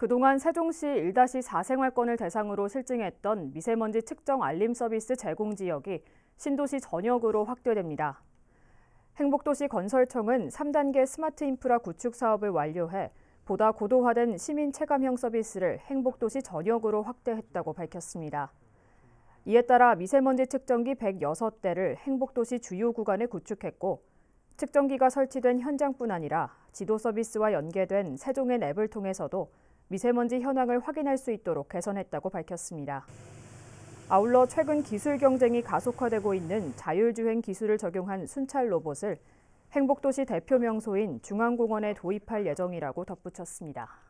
그동안 세종시 1-4 생활권을 대상으로 실증했던 미세먼지 측정 알림 서비스 제공 지역이 신도시 전역으로 확대됩니다. 행복도시 건설청은 3단계 스마트 인프라 구축 사업을 완료해 보다 고도화된 시민 체감형 서비스를 행복도시 전역으로 확대했다고 밝혔습니다. 이에 따라 미세먼지 측정기 106대를 행복도시 주요 구간에 구축했고 측정기가 설치된 현장뿐 아니라 지도 서비스와 연계된 세종의 앱을 통해서도 미세먼지 현황을 확인할 수 있도록 개선했다고 밝혔습니다. 아울러 최근 기술 경쟁이 가속화되고 있는 자율주행 기술을 적용한 순찰 로봇을 행복도시 대표 명소인 중앙공원에 도입할 예정이라고 덧붙였습니다.